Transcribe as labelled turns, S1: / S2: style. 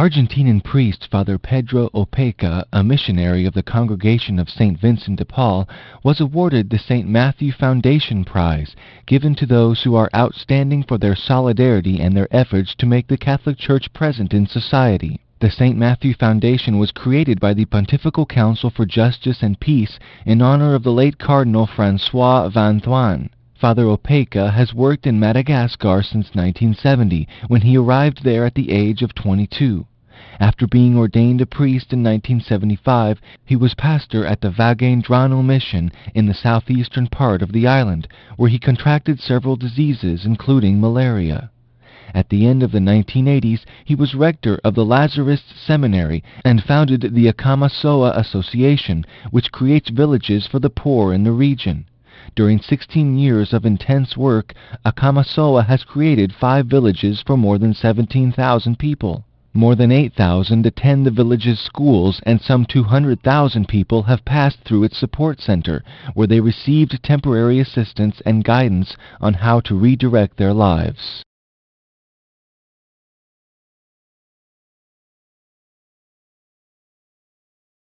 S1: Argentinian priest Father Pedro Opeka, a missionary of the Congregation of St. Vincent de Paul, was awarded the St. Matthew Foundation Prize, given to those who are outstanding for their solidarity and their efforts to make the Catholic Church present in society. The St. Matthew Foundation was created by the Pontifical Council for Justice and Peace in honor of the late Cardinal Francois Van Thuan. Father Opeka has worked in Madagascar since 1970, when he arrived there at the age of 22. After being ordained a priest in 1975, he was pastor at the Vangaindrano mission in the southeastern part of the island, where he contracted several diseases including malaria. At the end of the 1980s, he was rector of the Lazarist Seminary and founded the Akamasoa Association, which creates villages for the poor in the region. During 16 years of intense work, Akamasoa has created five villages for more than 17,000 people. More than 8,000 attend the village's schools, and some 200,000 people have passed through its support center, where they received temporary assistance and guidance on how to redirect their lives.